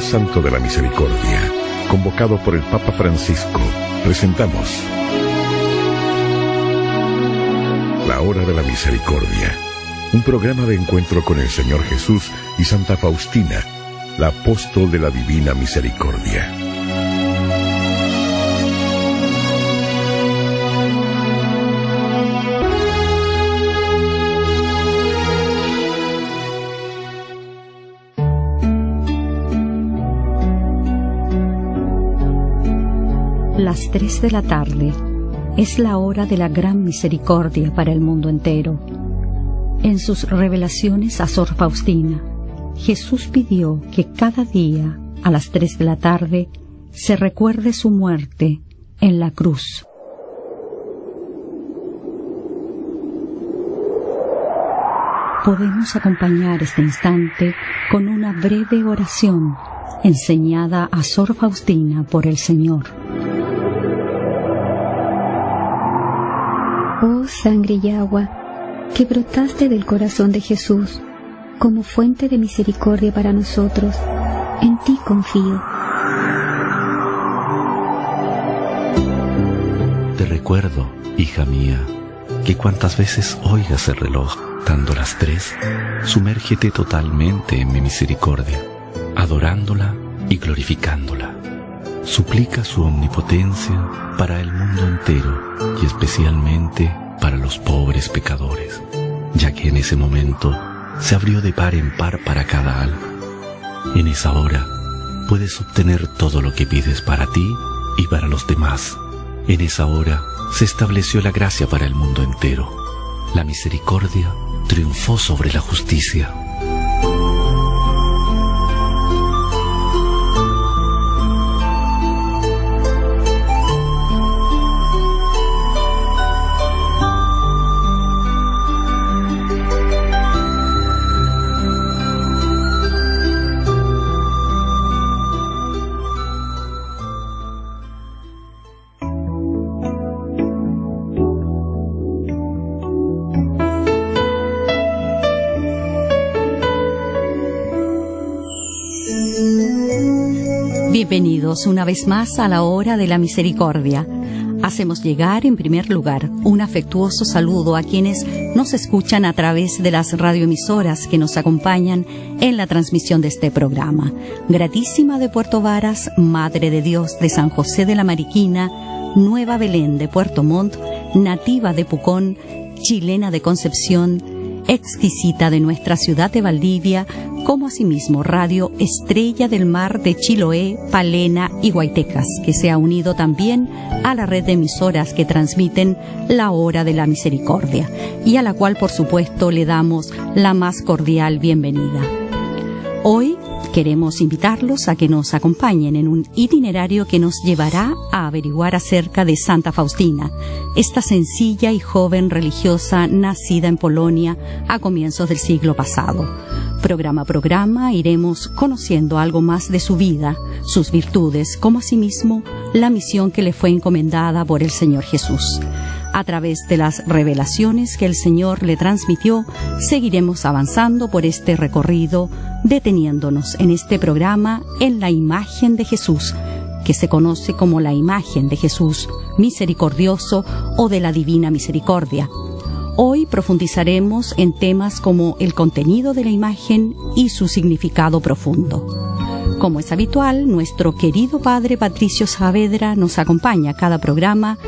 Santo de la Misericordia, convocado por el Papa Francisco, presentamos La Hora de la Misericordia, un programa de encuentro con el Señor Jesús y Santa Faustina, la apóstol de la Divina Misericordia. Las tres de la tarde es la hora de la gran misericordia para el mundo entero. En sus revelaciones a Sor Faustina, Jesús pidió que cada día, a las tres de la tarde, se recuerde su muerte en la cruz. Podemos acompañar este instante con una breve oración enseñada a Sor Faustina por el Señor. Oh sangre y agua, que brotaste del corazón de Jesús como fuente de misericordia para nosotros, en ti confío. Te recuerdo, hija mía, que cuantas veces oigas el reloj dando las tres, sumérgete totalmente en mi misericordia, adorándola y glorificándola. Suplica su omnipotencia para el mundo entero y especialmente para los pobres pecadores, ya que en ese momento se abrió de par en par para cada alma. En esa hora puedes obtener todo lo que pides para ti y para los demás. En esa hora se estableció la gracia para el mundo entero. La misericordia triunfó sobre la justicia. Bienvenidos una vez más a la hora de la misericordia. Hacemos llegar en primer lugar un afectuoso saludo a quienes nos escuchan a través de las radioemisoras que nos acompañan en la transmisión de este programa. Gratísima de Puerto Varas, Madre de Dios de San José de la Mariquina, Nueva Belén de Puerto Montt, nativa de Pucón, chilena de Concepción, exquisita de nuestra ciudad de Valdivia, como asimismo Radio Estrella del Mar de Chiloé, Palena y Guaitecas, que se ha unido también a la red de emisoras que transmiten la hora de la misericordia y a la cual por supuesto le damos la más cordial bienvenida. Hoy Queremos invitarlos a que nos acompañen en un itinerario que nos llevará a averiguar acerca de Santa Faustina, esta sencilla y joven religiosa nacida en Polonia a comienzos del siglo pasado. Programa a programa iremos conociendo algo más de su vida, sus virtudes, como asimismo la misión que le fue encomendada por el Señor Jesús. A través de las revelaciones que el Señor le transmitió, seguiremos avanzando por este recorrido, deteniéndonos en este programa en la imagen de Jesús, que se conoce como la imagen de Jesús misericordioso o de la divina misericordia. Hoy profundizaremos en temas como el contenido de la imagen y su significado profundo. Como es habitual, nuestro querido Padre Patricio Saavedra nos acompaña a cada programa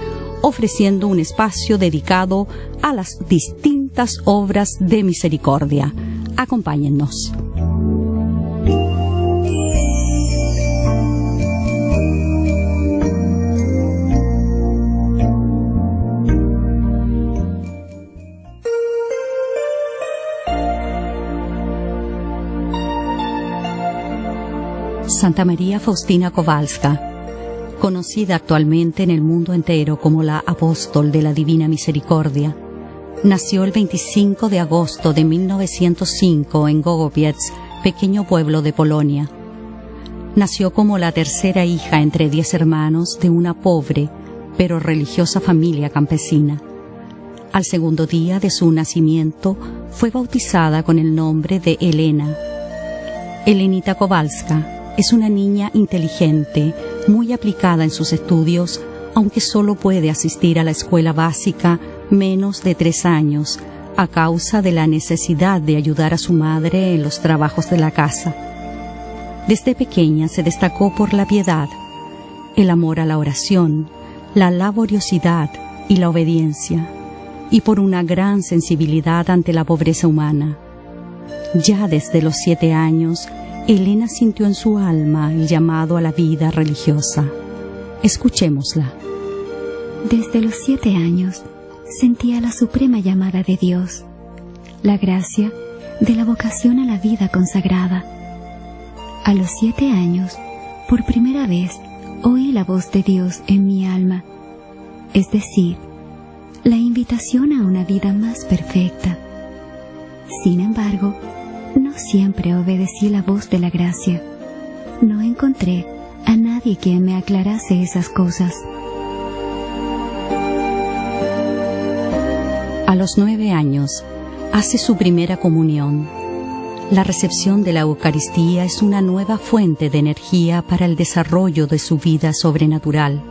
ofreciendo un espacio dedicado a las distintas obras de misericordia. Acompáñennos. Santa María Faustina Kowalska conocida actualmente en el mundo entero como la apóstol de la Divina Misericordia. Nació el 25 de agosto de 1905 en Gogopiec, pequeño pueblo de Polonia. Nació como la tercera hija entre diez hermanos de una pobre pero religiosa familia campesina. Al segundo día de su nacimiento fue bautizada con el nombre de Elena. Elenita Kowalska Es una niña inteligente, muy aplicada en sus estudios, aunque solo puede asistir a la escuela básica menos de tres años a causa de la necesidad de ayudar a su madre en los trabajos de la casa. Desde pequeña se destacó por la piedad, el amor a la oración, la laboriosidad y la obediencia, y por una gran sensibilidad ante la pobreza humana. Ya desde los siete años, Elena sintió en su alma el llamado a la vida religiosa. Escuchémosla. Desde los siete años sentía la suprema llamada de Dios, la gracia de la vocación a la vida consagrada. A los siete años, por primera vez, oí la voz de Dios en mi alma, es decir, la invitación a una vida más perfecta. Sin embargo, no siempre obedecí la voz de la gracia. No encontré a nadie que me aclarase esas cosas. A los nueve años, hace su primera comunión. La recepción de la Eucaristía es una nueva fuente de energía para el desarrollo de su vida sobrenatural.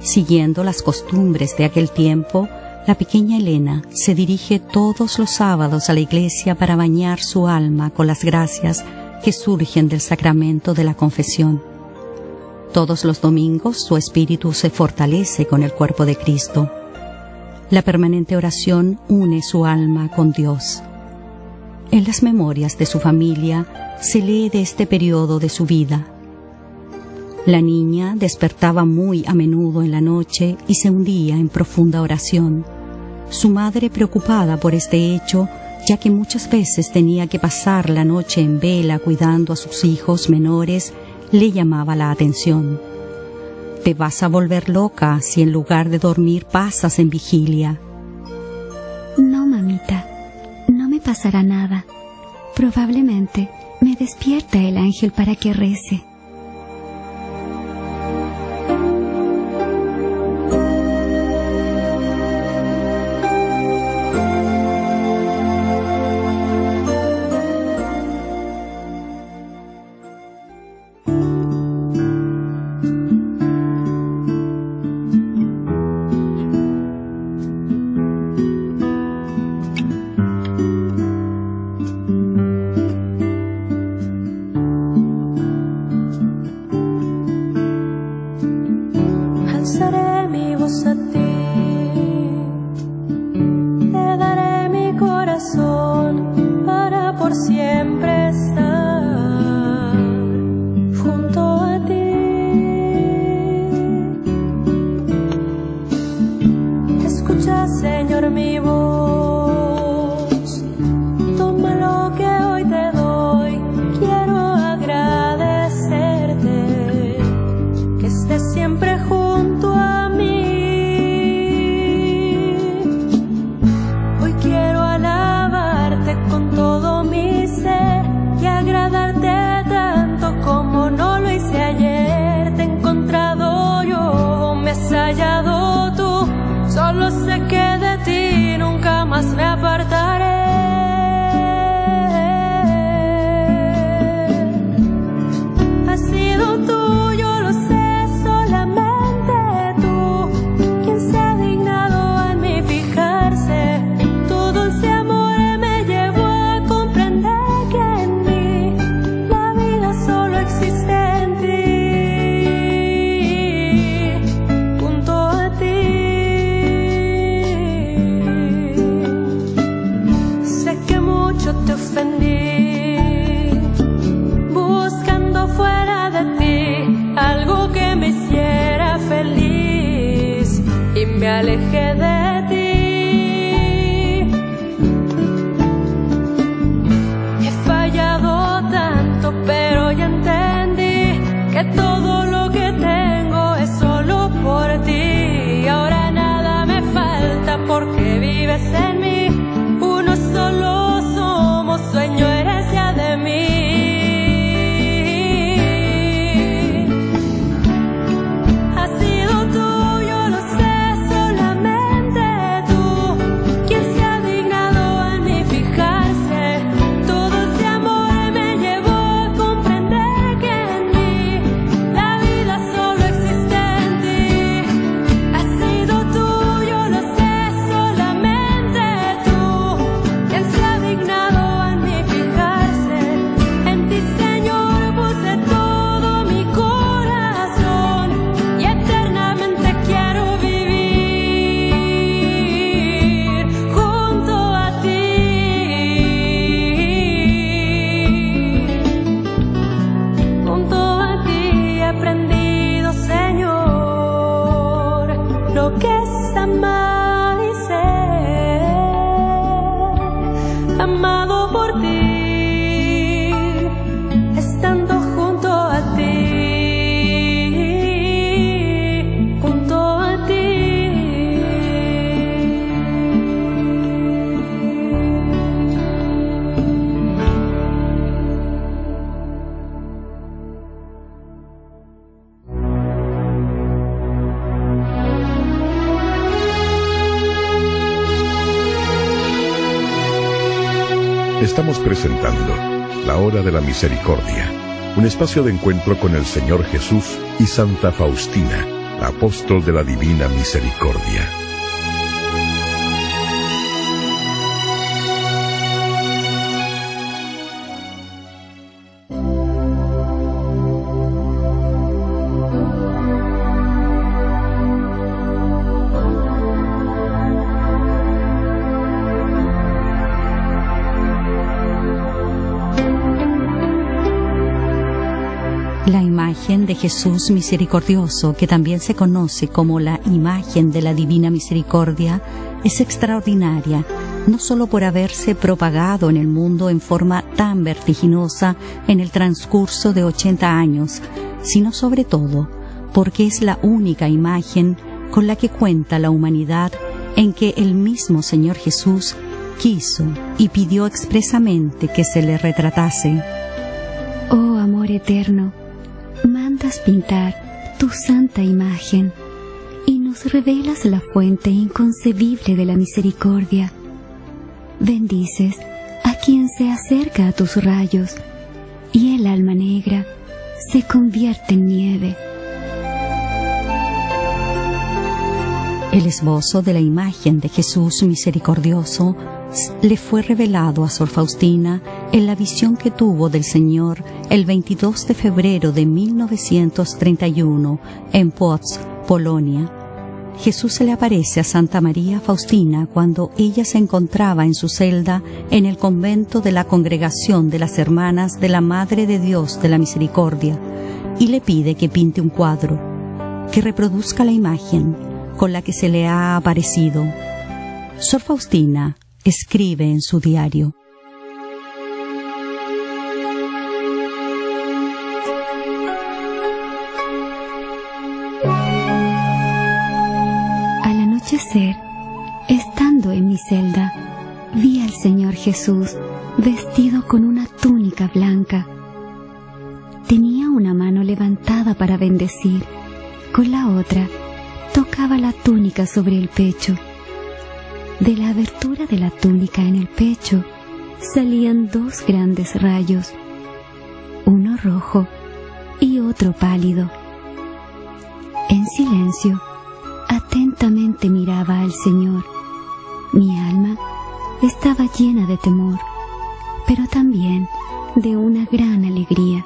Siguiendo las costumbres de aquel tiempo, la pequeña Elena se dirige todos los sábados a la iglesia para bañar su alma con las gracias que surgen del sacramento de la confesión. Todos los domingos su espíritu se fortalece con el cuerpo de Cristo. La permanente oración une su alma con Dios. En las memorias de su familia se lee de este periodo de su vida. La niña despertaba muy a menudo en la noche y se hundía en profunda oración su madre preocupada por este hecho, ya que muchas veces tenía que pasar la noche en vela cuidando a sus hijos menores, le llamaba la atención. Te vas a volver loca si en lugar de dormir pasas en vigilia. No, mamita, no me pasará nada. Probablemente me despierta el ángel para que rece. Presentando La Hora de la Misericordia, un espacio de encuentro con el Señor Jesús y Santa Faustina, apóstol de la Divina Misericordia. De Jesús misericordioso, que también se conoce como la imagen de la Divina Misericordia, es extraordinaria, no solo por haberse propagado en el mundo en forma tan vertiginosa en el transcurso de 80 años, sino sobre todo porque es la única imagen con la que cuenta la humanidad en que el mismo Señor Jesús quiso y pidió expresamente que se le retratase. Oh amor eterno, mandas pintar tu santa imagen y nos revelas la fuente inconcebible de la misericordia. Bendices a quien se acerca a tus rayos y el alma negra se convierte en nieve. El esbozo de la imagen de Jesús misericordioso le fue revelado a Sor Faustina en la visión que tuvo del Señor el 22 de febrero de 1931 en Płock, Polonia. Jesús se le aparece a Santa María Faustina cuando ella se encontraba en su celda en el convento de la Congregación de las Hermanas de la Madre de Dios de la Misericordia y le pide que pinte un cuadro, que reproduzca la imagen con la que se le ha aparecido. Sor Faustina escribe en su diario. Al anochecer, estando en mi celda, vi al Señor Jesús vestido con una túnica blanca. Tenía una mano levantada para bendecir, con la otra tocaba la túnica sobre el pecho de la abertura de la túnica en el pecho salían dos grandes rayos, uno rojo y otro pálido. En silencio, atentamente miraba al Señor. Mi alma estaba llena de temor, pero también de una gran alegría.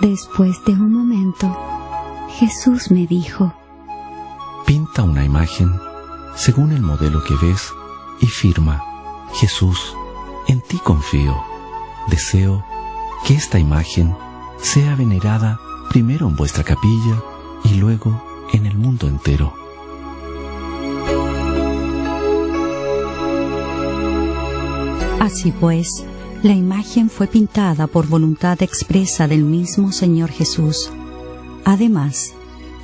Después de un momento, Jesús me dijo, Pinta una imagen según el modelo que ves y firma, Jesús, en ti confío. Deseo que esta imagen sea venerada primero en vuestra capilla y luego en el mundo entero. Así pues, la imagen fue pintada por voluntad expresa del mismo Señor Jesús. Además,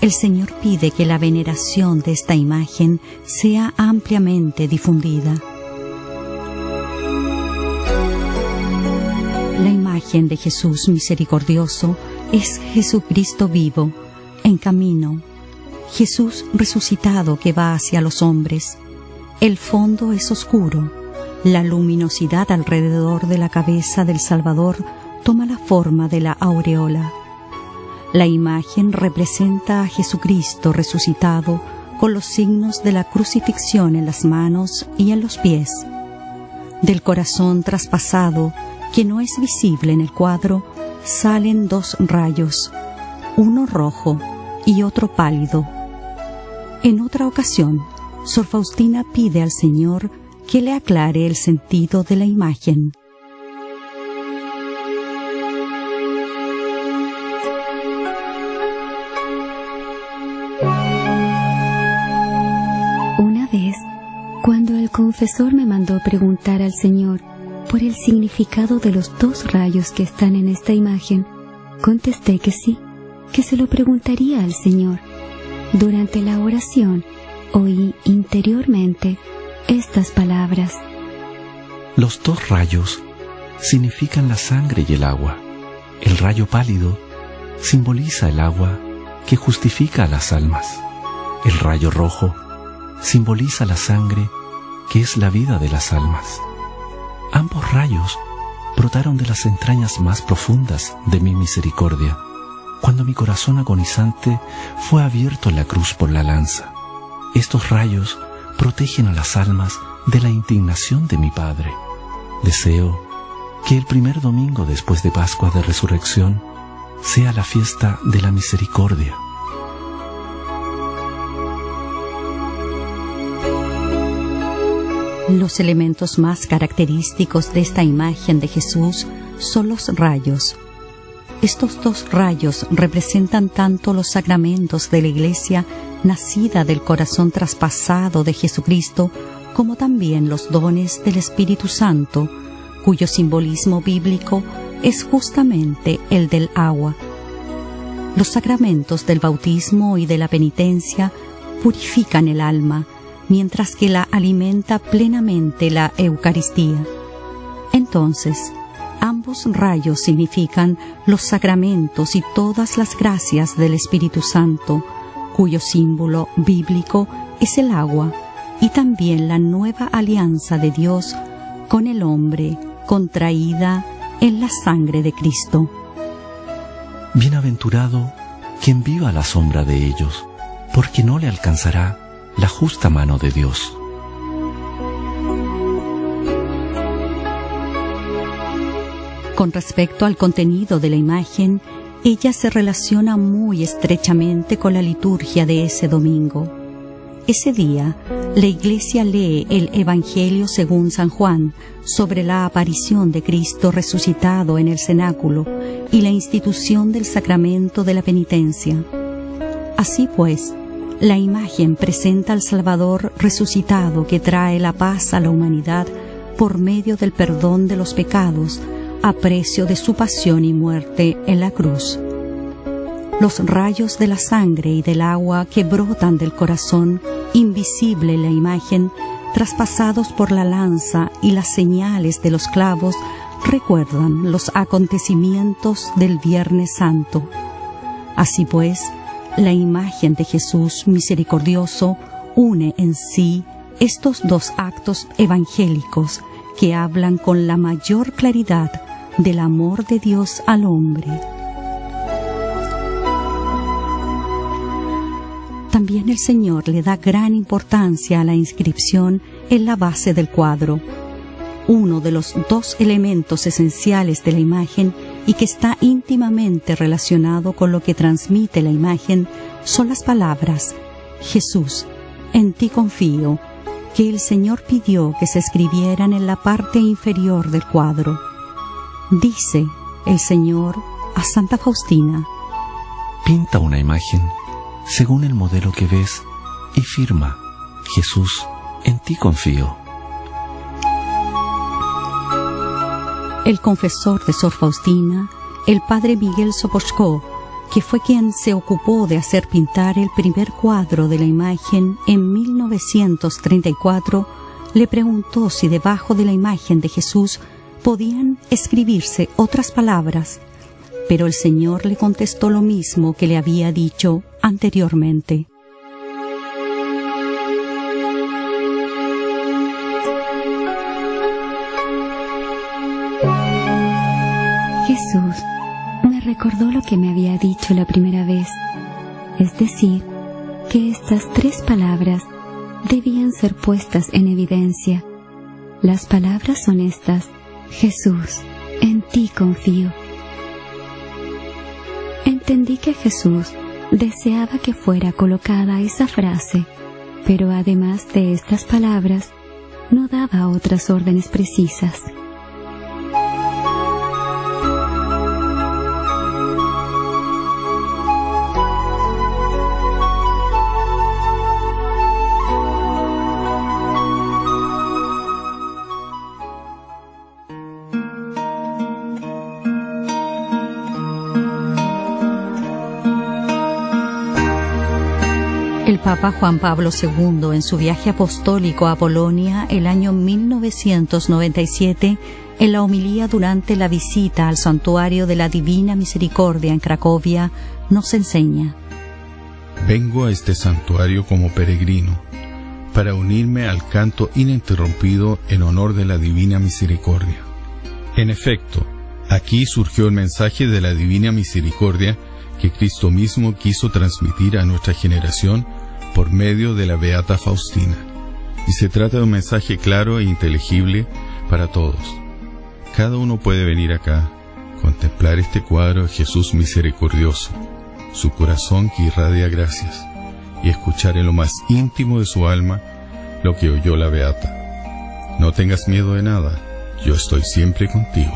el Señor pide que la veneración de esta imagen sea ampliamente difundida. La imagen de Jesús misericordioso es Jesucristo vivo, en camino, Jesús resucitado que va hacia los hombres. El fondo es oscuro, la luminosidad alrededor de la cabeza del Salvador toma la forma de la aureola. La imagen representa a Jesucristo resucitado con los signos de la crucifixión en las manos y en los pies. Del corazón traspasado, que no es visible en el cuadro, salen dos rayos, uno rojo y otro pálido. En otra ocasión, Sor Faustina pide al Señor que le aclare el sentido de la imagen. Confesor me mandó preguntar al Señor por el significado de los dos rayos que están en esta imagen, contesté que sí, que se lo preguntaría al Señor. Durante la oración oí interiormente estas palabras. Los dos rayos significan la sangre y el agua. El rayo pálido simboliza el agua que justifica a las almas. El rayo rojo simboliza la sangre que es la vida de las almas. Ambos rayos brotaron de las entrañas más profundas de mi misericordia, cuando mi corazón agonizante fue abierto en la cruz por la lanza. Estos rayos protegen a las almas de la indignación de mi Padre. Deseo que el primer domingo después de Pascua de Resurrección sea la fiesta de la misericordia. Los elementos más característicos de esta imagen de Jesús son los rayos. Estos dos rayos representan tanto los sacramentos de la Iglesia nacida del corazón traspasado de Jesucristo como también los dones del Espíritu Santo, cuyo simbolismo bíblico es justamente el del agua. Los sacramentos del bautismo y de la penitencia purifican el alma, mientras que la alimenta plenamente la Eucaristía. Entonces, ambos rayos significan los sacramentos y todas las gracias del Espíritu Santo, cuyo símbolo bíblico es el agua, y también la nueva alianza de Dios con el hombre contraída en la sangre de Cristo. Bienaventurado quien viva la sombra de ellos, porque no le alcanzará la justa mano de Dios. Con respecto al contenido de la imagen, ella se relaciona muy estrechamente con la liturgia de ese domingo. Ese día, la iglesia lee el Evangelio según San Juan sobre la aparición de Cristo resucitado en el cenáculo y la institución del sacramento de la penitencia. Así pues, la imagen presenta al Salvador resucitado que trae la paz a la humanidad por medio del perdón de los pecados a precio de su pasión y muerte en la cruz. Los rayos de la sangre y del agua que brotan del corazón, invisible la imagen, traspasados por la lanza y las señales de los clavos, recuerdan los acontecimientos del Viernes Santo. Así pues, la imagen de Jesús misericordioso une en sí estos dos actos evangélicos que hablan con la mayor claridad del amor de Dios al hombre. También el Señor le da gran importancia a la inscripción en la base del cuadro. Uno de los dos elementos esenciales de la imagen y que está íntimamente relacionado con lo que transmite la imagen son las palabras Jesús, en ti confío, que el Señor pidió que se escribieran en la parte inferior del cuadro. Dice el Señor a Santa Faustina, Pinta una imagen según el modelo que ves y firma, Jesús, en ti confío. El confesor de Sor Faustina, el padre Miguel Sopochko, que fue quien se ocupó de hacer pintar el primer cuadro de la imagen en 1934, le preguntó si debajo de la imagen de Jesús podían escribirse otras palabras, pero el Señor le contestó lo mismo que le había dicho anteriormente. Jesús me recordó lo que me había dicho la primera vez, es decir, que estas tres palabras debían ser puestas en evidencia. Las palabras son estas, Jesús, en ti confío. Entendí que Jesús deseaba que fuera colocada esa frase, pero además de estas palabras, no daba otras órdenes precisas. Juan Pablo II en su viaje apostólico a Polonia el año 1997 en la homilía durante la visita al santuario de la Divina Misericordia en Cracovia nos enseña. Vengo a este santuario como peregrino para unirme al canto ininterrumpido en honor de la Divina Misericordia. En efecto, aquí surgió el mensaje de la Divina Misericordia que Cristo mismo quiso transmitir a nuestra generación por medio de la Beata Faustina. Y se trata de un mensaje claro e inteligible para todos. Cada uno puede venir acá, contemplar este cuadro de Jesús misericordioso, su corazón que irradia gracias, y escuchar en lo más íntimo de su alma lo que oyó la Beata. No tengas miedo de nada, yo estoy siempre contigo.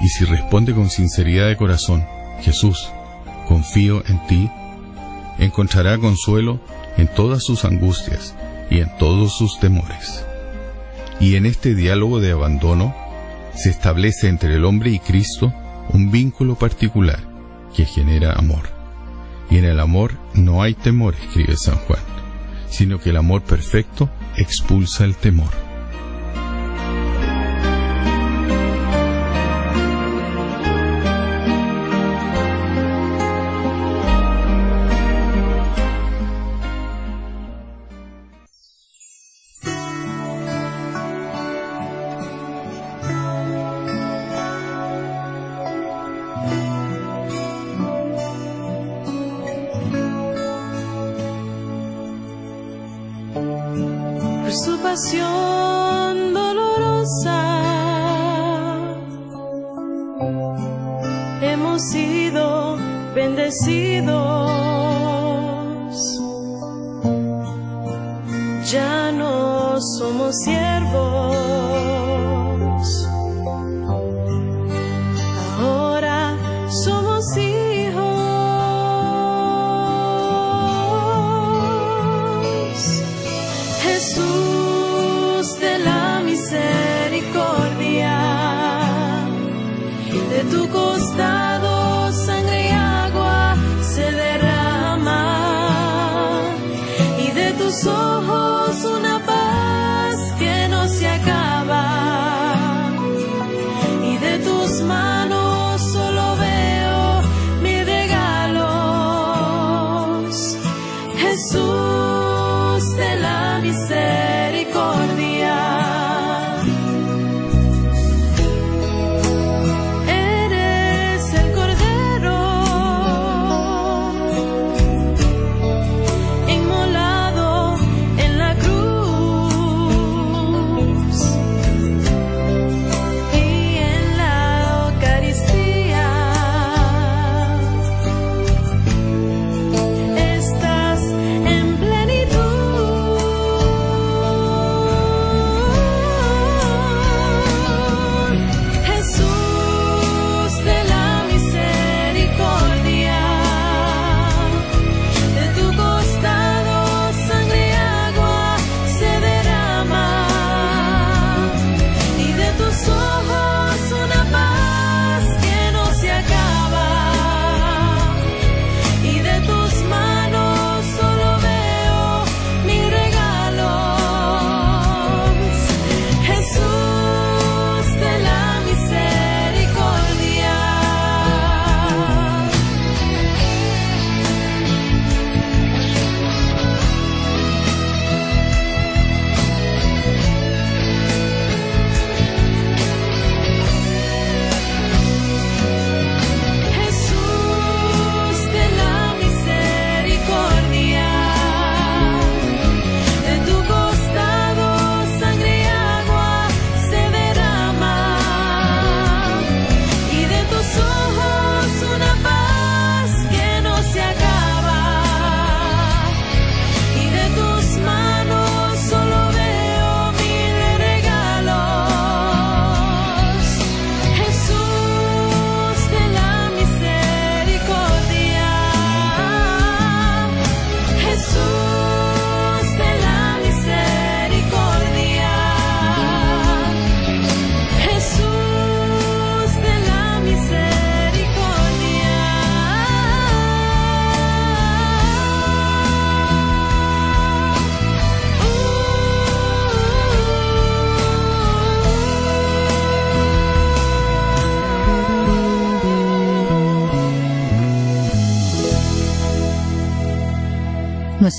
Y si responde con sinceridad de corazón, Jesús, confío en ti, encontrará consuelo en todas sus angustias y en todos sus temores. Y en este diálogo de abandono se establece entre el hombre y Cristo un vínculo particular que genera amor. Y en el amor no hay temor, escribe San Juan, sino que el amor perfecto expulsa el temor.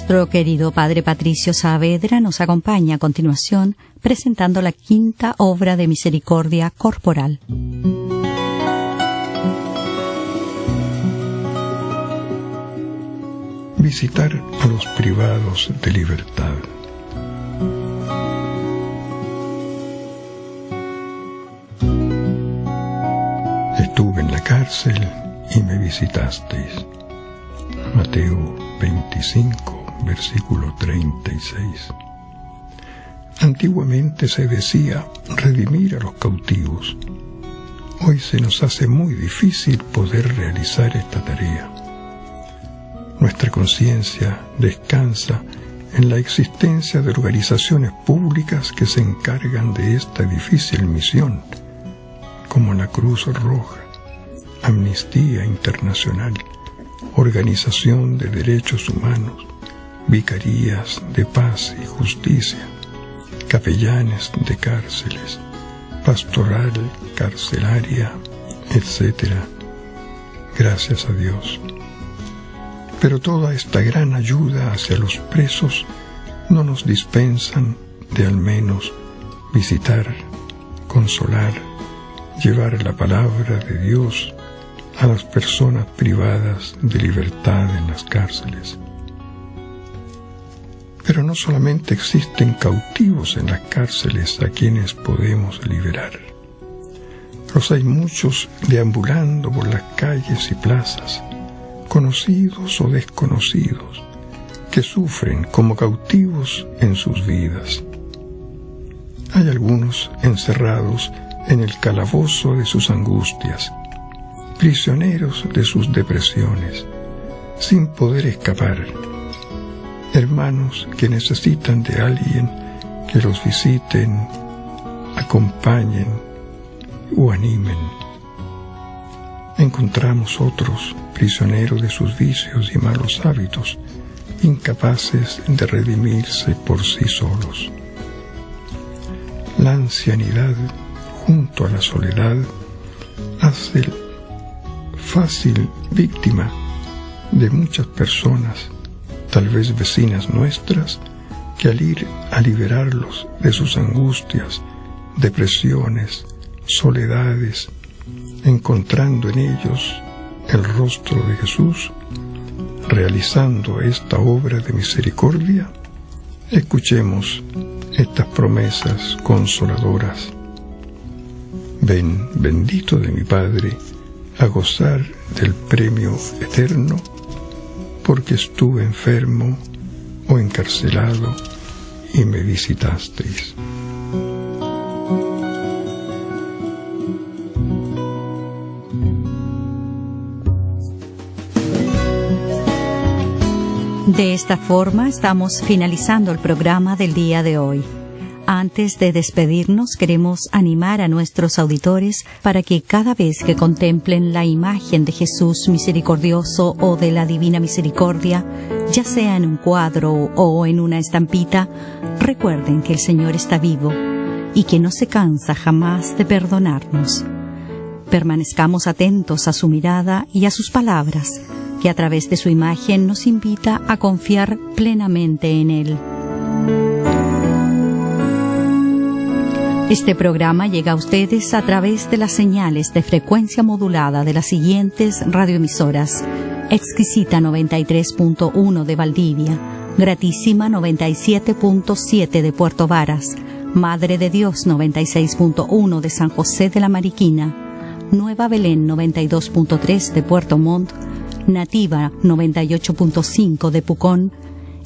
Nuestro querido Padre Patricio Saavedra nos acompaña a continuación presentando la quinta obra de misericordia corporal. Visitar a los privados de libertad. Estuve en la cárcel y me visitasteis. Mateo 25, versículo 36. Antiguamente se decía redimir a los cautivos. Hoy se nos hace muy difícil poder realizar esta tarea. Nuestra conciencia descansa en la existencia de organizaciones públicas que se encargan de esta difícil misión, como la Cruz Roja, Amnistía Internacional, Organización de Derechos Humanos, Vicarías de Paz y Justicia, Capellanes de Cárceles, Pastoral Carcelaria, etc. Gracias a Dios. Pero toda esta gran ayuda hacia los presos no nos dispensan de al menos visitar, consolar, llevar la palabra de Dios a las personas privadas de libertad en las cárceles. Pero no solamente existen cautivos en las cárceles a quienes podemos liberar. Los hay muchos deambulando por las calles y plazas, conocidos o desconocidos, que sufren como cautivos en sus vidas. Hay algunos encerrados en el calabozo de sus angustias, prisioneros de sus depresiones, sin poder escapar, hermanos que necesitan de alguien que los visiten, acompañen o animen. Encontramos otros prisioneros de sus vicios y malos hábitos, incapaces de redimirse por sí solos. La ancianidad junto a la soledad hace fácil víctima de muchas personas, tal vez vecinas nuestras, que al ir a liberarlos de sus angustias, depresiones, soledades, encontrando en ellos el rostro de Jesús, realizando esta obra de misericordia, escuchemos estas promesas consoladoras. Ven, bendito de mi Padre, a gozar del premio eterno porque estuve enfermo o encarcelado y me visitasteis. De esta forma estamos finalizando el programa del día de hoy. Antes de despedirnos, queremos animar a nuestros auditores para que cada vez que contemplen la imagen de Jesús misericordioso o de la Divina Misericordia, ya sea en un cuadro o en una estampita, recuerden que el Señor está vivo y que no se cansa jamás de perdonarnos. Permanezcamos atentos a su mirada y a sus palabras, que a través de su imagen nos invita a confiar plenamente en Él. Este programa llega a ustedes a través de las señales de frecuencia modulada de las siguientes radioemisoras. Exquisita 93.1 de Valdivia, Gratísima 97.7 de Puerto Varas, Madre de Dios 96.1 de San José de la Mariquina, Nueva Belén 92.3 de Puerto Montt, Nativa 98.5 de Pucón,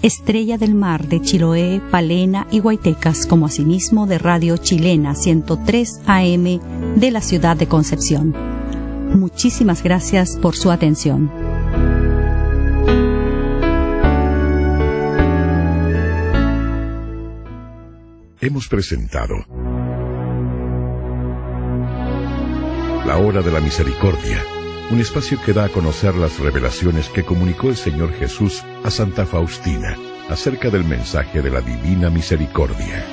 Estrella del Mar de Chiloé, Palena y Guaitecas, como asimismo de Radio Chilena 103 AM de la ciudad de Concepción. Muchísimas gracias por su atención. Hemos presentado La Hora de la Misericordia un espacio que da a conocer las revelaciones que comunicó el Señor Jesús a Santa Faustina acerca del mensaje de la Divina Misericordia.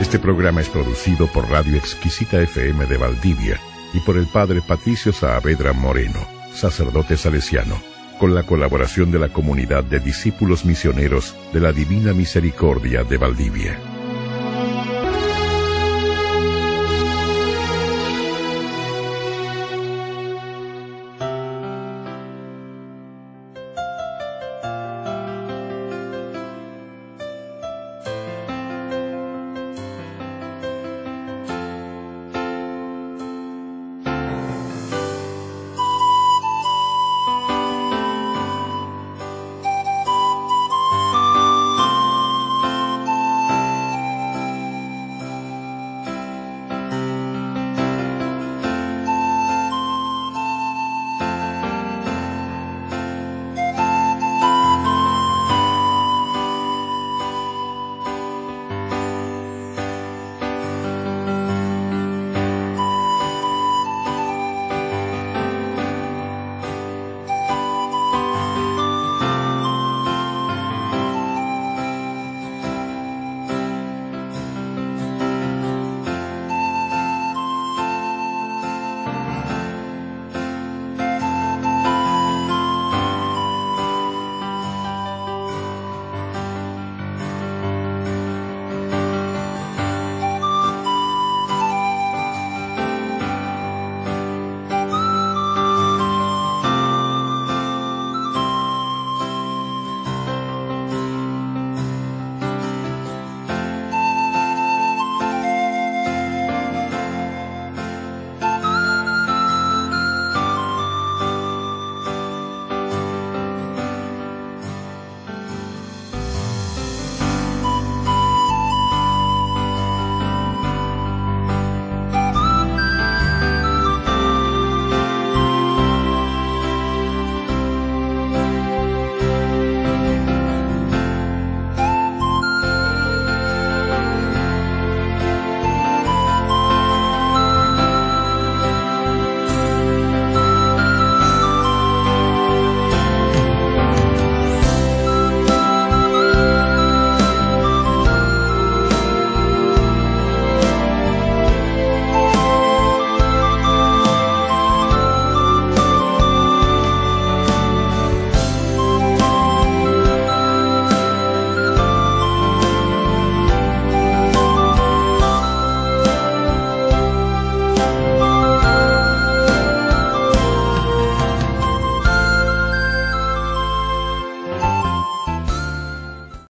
Este programa es producido por Radio Exquisita FM de Valdivia y por el Padre Patricio Saavedra Moreno, sacerdote salesiano. con la colaboración de la comunidad de discípulos misioneros de la Divina Misericordia de Valdivia.